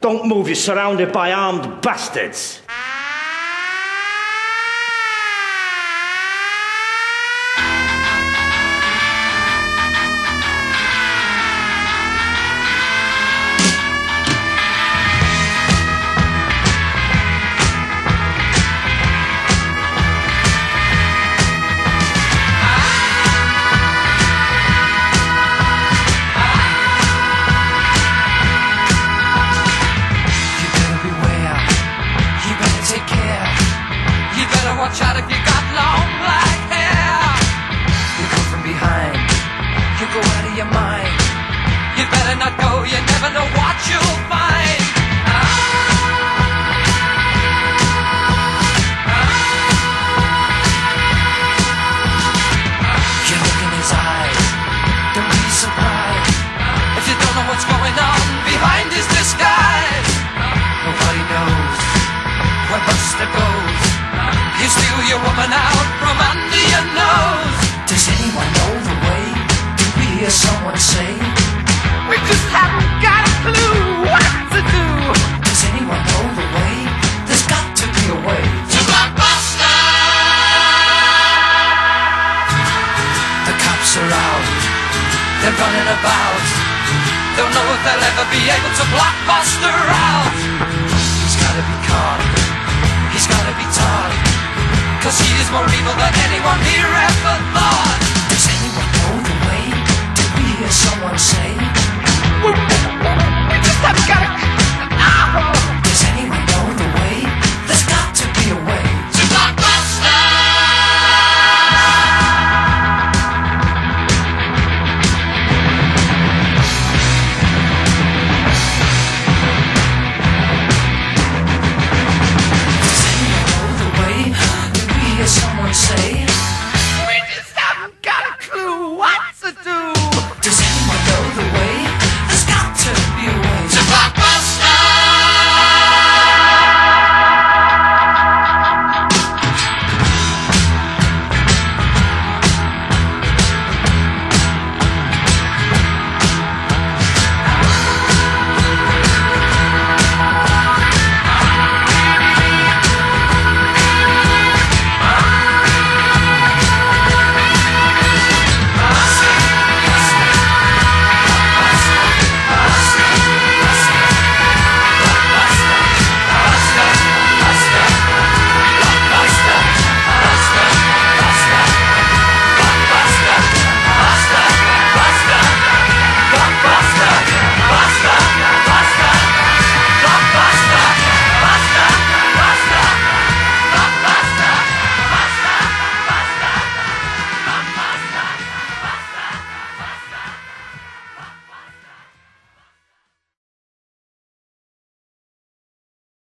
Don't move, you're surrounded by armed bastards. never know They're running about. Don't know if they'll ever be able to blockbuster out.